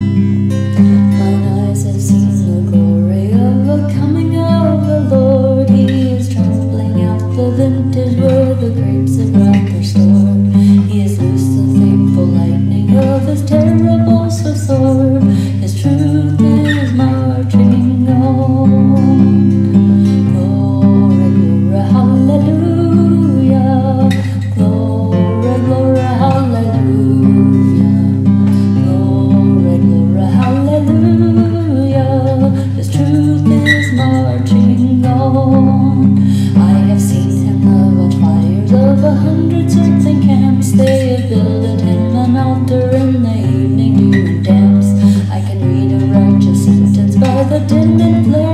Mine by the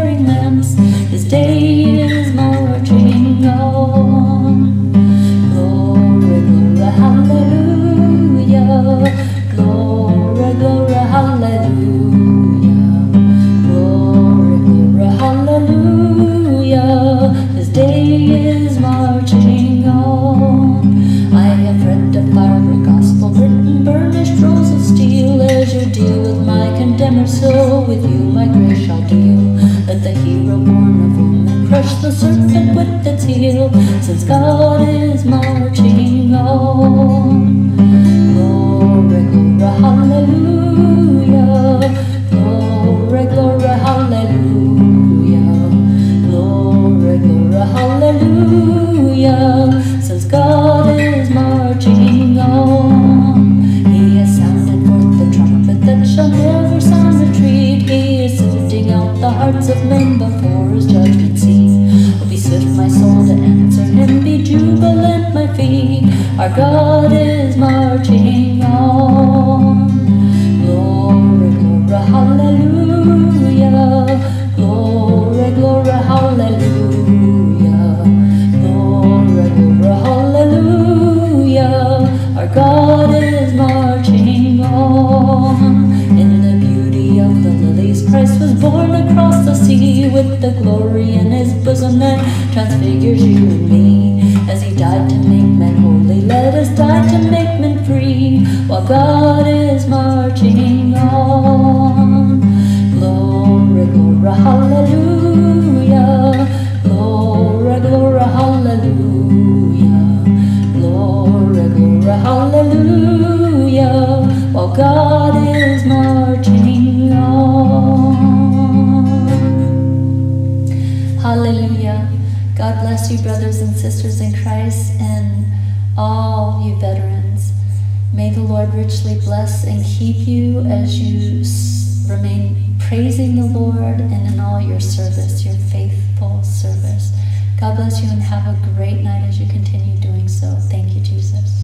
woman the serpent with its heel, since God is marching on. Glory, glory, hallelujah. Glory, glory, hallelujah. Glory, glory, hallelujah. Since God is marching on, He has sounded forth the trumpet that shall never sound retreat. He is sifting out the hearts of men before His judgment feet. Our God is marching on. Glory, glory, hallelujah. Glory, glory, hallelujah. Glory, glory, hallelujah. Our God is marching on. In the beauty of the lilies, Christ was born across the sea with the glory in his bosom that transfigures you and me. Sisters in Christ, and all you veterans. May the Lord richly bless and keep you as you remain praising the Lord and in all your service, your faithful service. God bless you and have a great night as you continue doing so. Thank